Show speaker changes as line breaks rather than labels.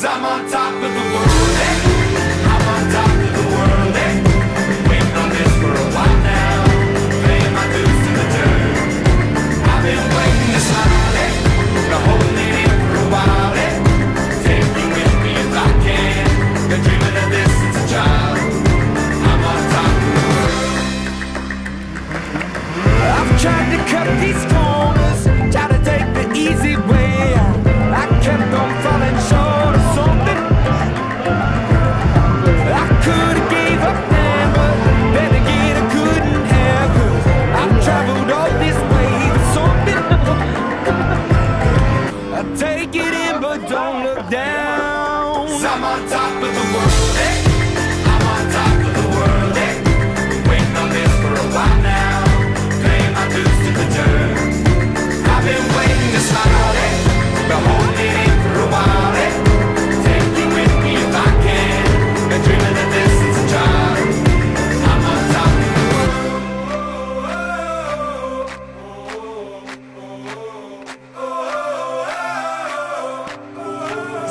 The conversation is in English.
I'm on top of the world, eh? I'm on top of the world, eh? Waiting on this for a while now, paying my dues to the dirt. I've been waiting to smile, eh? Been holding it in for a while, eh? Take you with me if I can. Been dreaming of this since a child. I'm on top of the world.
I've tried to cut these corners, tried to take the easy way
top of the world,